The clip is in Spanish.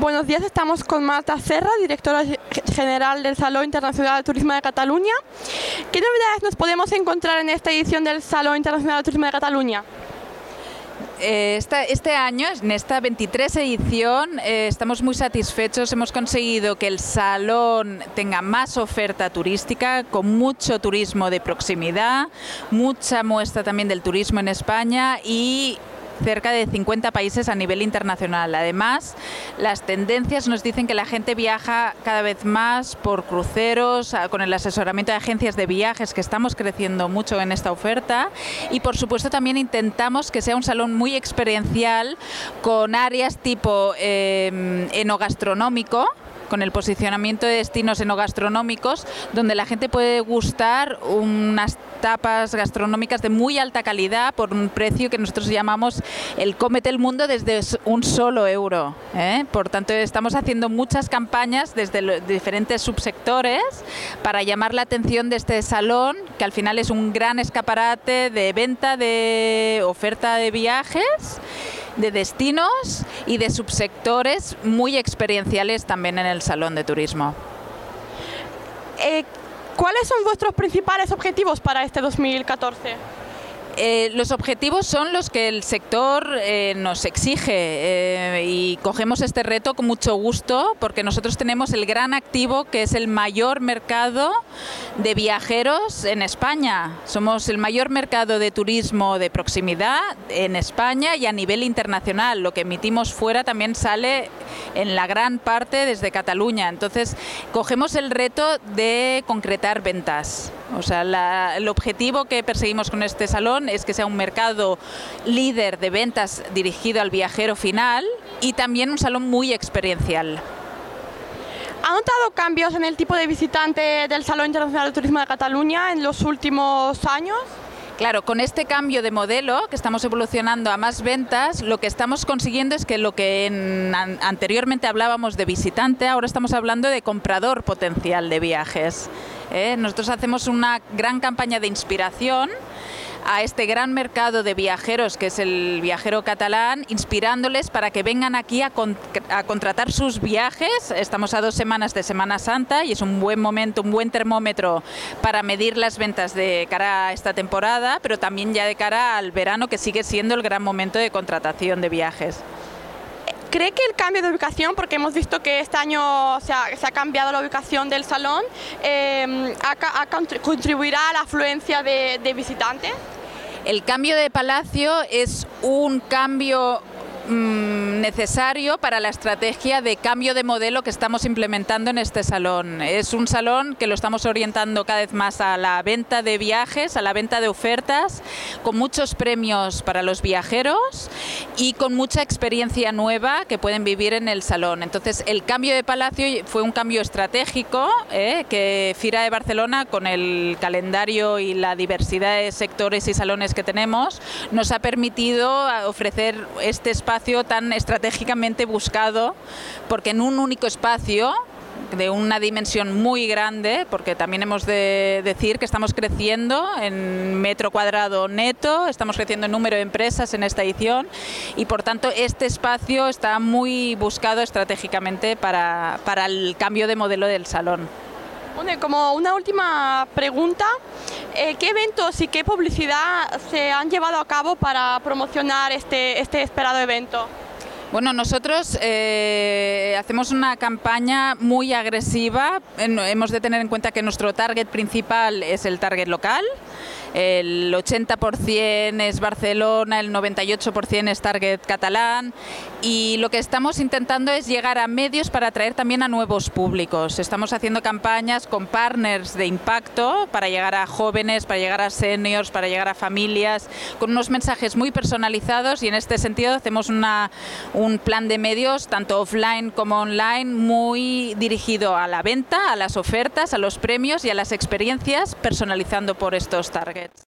Buenos días, estamos con Marta Serra, directora general del Salón Internacional de Turismo de Cataluña. ¿Qué novedades nos podemos encontrar en esta edición del Salón Internacional de Turismo de Cataluña? Eh, este año, en esta 23 edición, eh, estamos muy satisfechos. Hemos conseguido que el salón tenga más oferta turística, con mucho turismo de proximidad, mucha muestra también del turismo en España y cerca de 50 países a nivel internacional. Además, las tendencias nos dicen que la gente viaja cada vez más por cruceros, con el asesoramiento de agencias de viajes, que estamos creciendo mucho en esta oferta. Y por supuesto también intentamos que sea un salón muy experiencial, con áreas tipo eh, enogastronómico, con el posicionamiento de destinos enogastronómicos, donde la gente puede gustar unas tapas gastronómicas de muy alta calidad por un precio que nosotros llamamos el cómete el mundo desde un solo euro. ¿eh? Por tanto, estamos haciendo muchas campañas desde los diferentes subsectores para llamar la atención de este salón, que al final es un gran escaparate de venta de oferta de viajes de destinos y de subsectores muy experienciales también en el Salón de Turismo. Eh, ¿Cuáles son vuestros principales objetivos para este 2014? Eh, los objetivos son los que el sector eh, nos exige eh, y cogemos este reto con mucho gusto porque nosotros tenemos el gran activo que es el mayor mercado de viajeros en España. Somos el mayor mercado de turismo de proximidad en España y a nivel internacional. Lo que emitimos fuera también sale en la gran parte desde Cataluña. Entonces, cogemos el reto de concretar ventas. O sea, el objetivo que perseguimos con este salón es que sea un mercado líder de ventas dirigido al viajero final y también un salón muy experiencial. ¿Ha notado cambios en el tipo de visitante del Salón Internacional de Turismo de Cataluña en los últimos años? Claro, con este cambio de modelo que estamos evolucionando a más ventas, lo que estamos consiguiendo es que lo que anteriormente hablábamos de visitante, ahora estamos hablando de comprador potencial de viajes. ¿Eh? Nosotros hacemos una gran campaña de inspiración a este gran mercado de viajeros que es el viajero catalán, inspirándoles para que vengan aquí a, contratar sus viajes. Estamos a dos semanas de Semana Santa y es un buen momento, un buen termómetro para medir las ventas de cara a esta temporada, pero también ya de cara al verano que sigue siendo el gran momento de contratación de viajes. ¿Cree que el cambio de ubicación, porque hemos visto que este año se ha, cambiado la ubicación del salón, eh, contribuirá a la afluencia de visitantes? El cambio de palacio es un cambio Mm, necesario para la estrategia de cambio de modelo que estamos implementando en este salón. Es un salón que lo estamos orientando cada vez más a la venta de viajes, a la venta de ofertas, con muchos premios para los viajeros y con mucha experiencia nueva que pueden vivir en el salón. Entonces, el cambio de palacio fue un cambio estratégico eh, que Fira de Barcelona, con el calendario y la diversidad de sectores y salones que tenemos, nos ha permitido ofrecer este espacio tan estratégicamente buscado, porque en un único espacio de una dimensión muy grande, porque también hemos de decir que estamos creciendo en metro cuadrado neto, estamos creciendo en número de empresas en esta edición y por tanto este espacio está muy buscado estratégicamente para, para el cambio de modelo del salón. Como una última pregunta, eh, ¿qué eventos y qué publicidad se han llevado a cabo para promocionar este, este esperado evento? Bueno, nosotros eh, hacemos una campaña muy agresiva. Hemos de tener en cuenta que nuestro target principal es el target local. El 80% es Barcelona, el 98% es target catalán y lo que estamos intentando es llegar a medios para atraer también a nuevos públicos. Estamos haciendo campañas con partners de impacto para llegar a jóvenes, para llegar a seniors, para llegar a familias, con unos mensajes muy personalizados y en este sentido hacemos una, un plan de medios, tanto offline como online, muy dirigido a la venta, a las ofertas, a los premios y a las experiencias, personalizando por estos olisi.